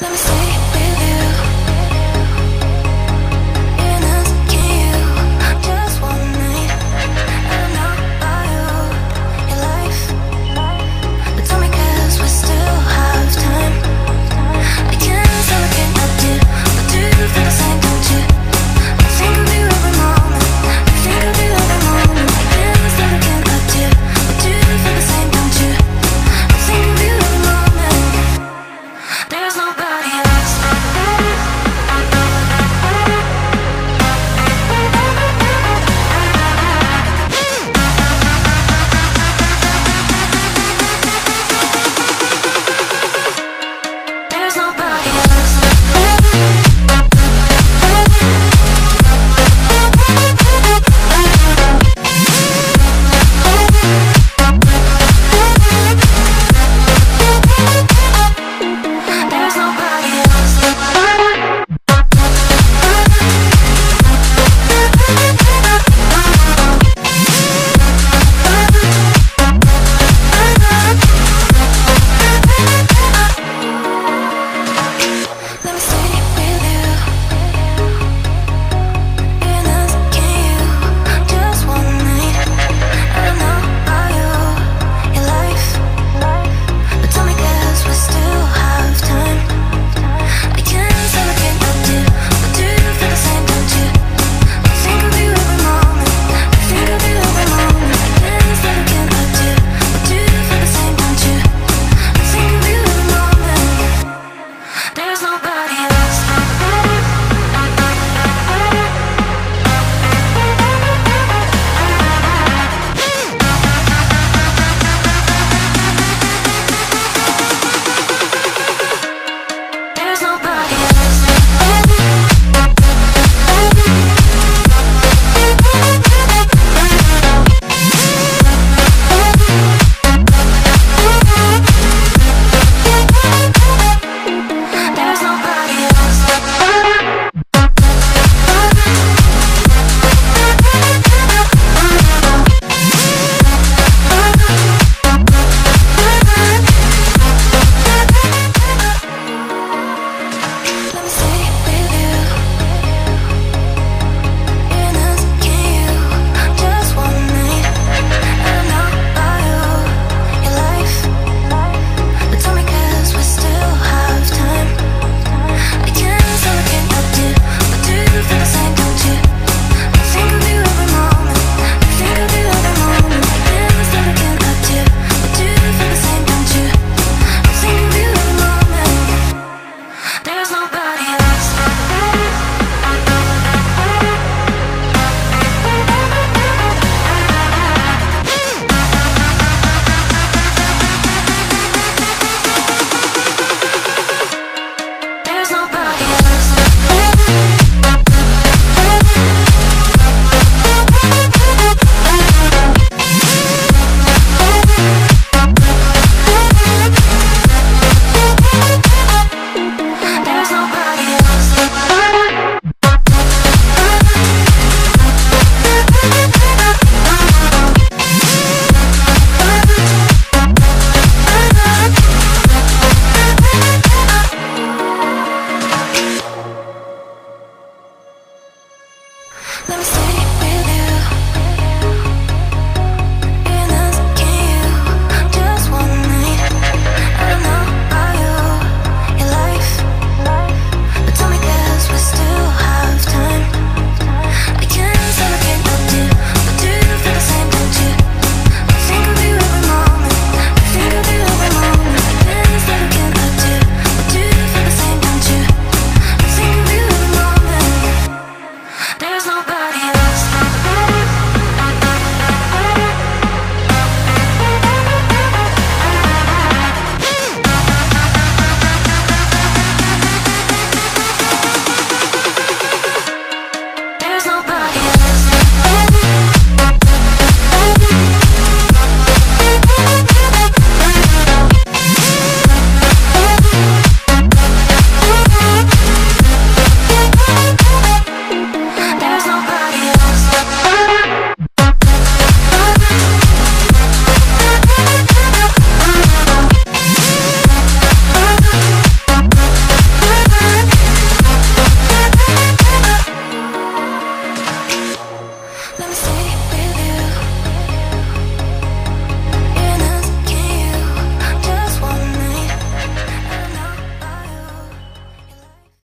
Let me stay Let me see.